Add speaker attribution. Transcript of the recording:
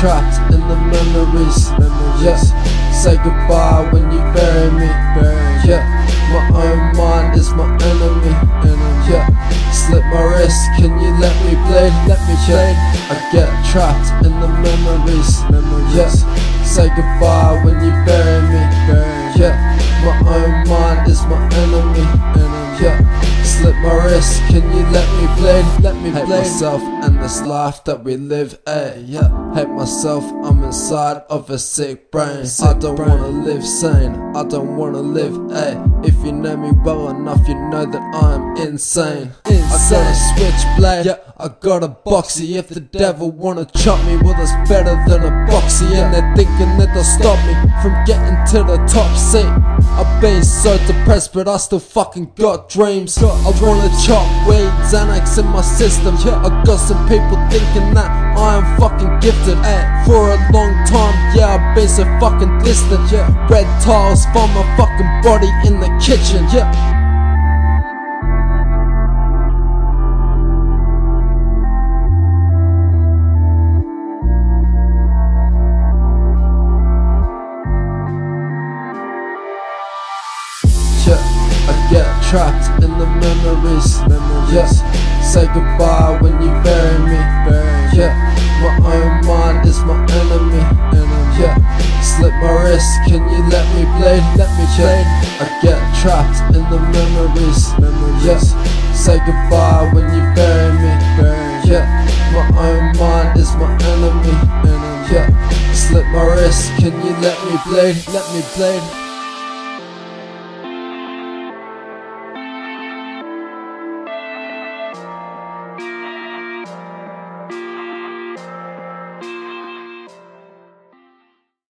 Speaker 1: trapped in the memories. memories. Yeah, say goodbye when you bury me. Bury. Yeah, my own mind is my enemy. enemy. Yeah, slip my wrist, can you let me bleed? Let me bleed. I get trapped in the memories. memories. Yeah, say goodbye when you bury bleed? Let me Hate bleed. myself and this life that we live, eh, yeah Hate myself, I'm inside of a sick brain sick I don't brain. wanna live sane, I don't wanna live, eh If you know me well enough, you know that I'm insane, insane. I got a switchblade, yeah, I got a boxy If the devil wanna chop me, well that's better than a boxy And they're thinking that they'll stop me from getting to the top seat I've been so depressed, but I still fucking got dreams I wanna chop weed, Xanax in my system yeah. I got some people thinking that I am fucking gifted eh. For a long been so fucking distant yeah. Red tiles for my fucking body in the kitchen yeah. I get trapped in the memories. memories. Yeah, say goodbye when you bury me. Bury. Yeah, my own let me bleed? Let me bleed. I get trapped in the memories. memories. Yeah, say goodbye when you bury me. Bury. Yeah, my own mind is my enemy. enemy. Yeah, slip my wrist, can you let me bleed? Let me bleed.